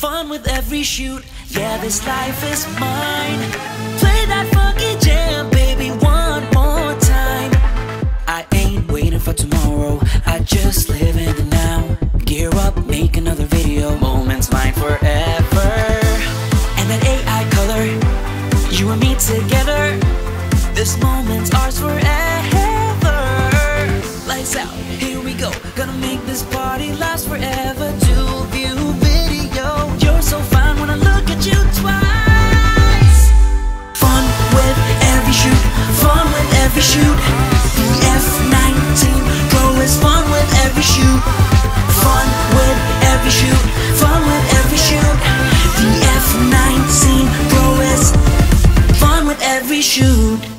fun with every shoot. Yeah, this life is mine. Play that funky jam, baby, one more time. I ain't waiting for tomorrow. I just live in the now. Gear up, make another video. Moments mine forever. And that AI color, you and me together. This moment's ours forever. Lights out, here we go. Gonna make this party last forever. shoot.